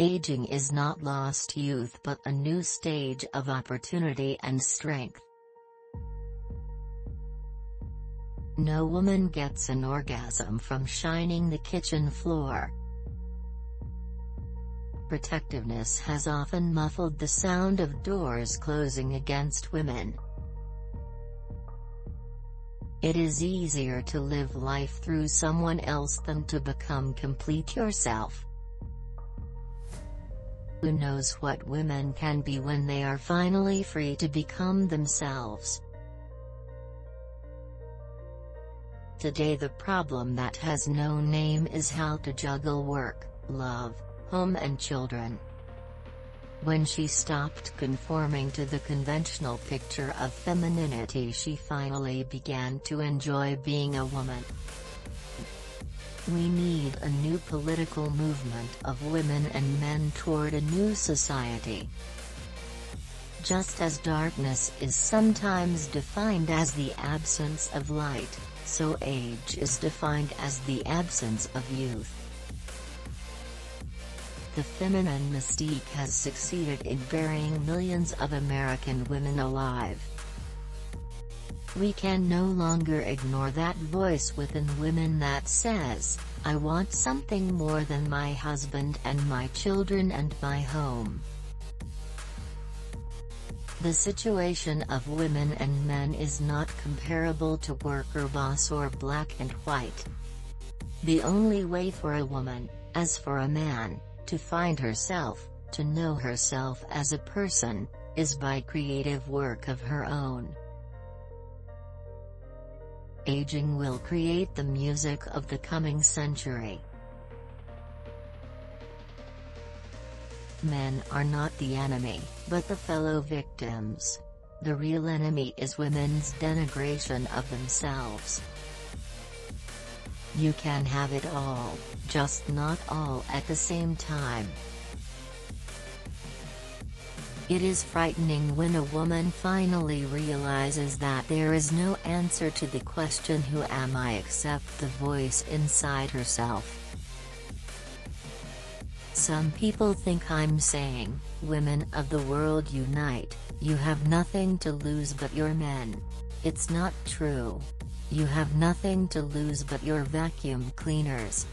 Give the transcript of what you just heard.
Aging is not lost youth but a new stage of opportunity and strength. No woman gets an orgasm from shining the kitchen floor. Protectiveness has often muffled the sound of doors closing against women. It is easier to live life through someone else than to become complete yourself. Who knows what women can be when they are finally free to become themselves. Today the problem that has no name is how to juggle work, love, home and children. When she stopped conforming to the conventional picture of femininity she finally began to enjoy being a woman. We need a new political movement of women and men toward a new society. Just as darkness is sometimes defined as the absence of light, so age is defined as the absence of youth. The feminine mystique has succeeded in burying millions of American women alive. We can no longer ignore that voice within women that says, I want something more than my husband and my children and my home. The situation of women and men is not comparable to worker boss or black and white. The only way for a woman, as for a man, to find herself, to know herself as a person, is by creative work of her own. Aging will create the music of the coming century. Men are not the enemy, but the fellow victims. The real enemy is women's denigration of themselves. You can have it all, just not all at the same time. It is frightening when a woman finally realizes that there is no answer to the question who am I except the voice inside herself. Some people think I'm saying, women of the world unite, you have nothing to lose but your men. It's not true. You have nothing to lose but your vacuum cleaners,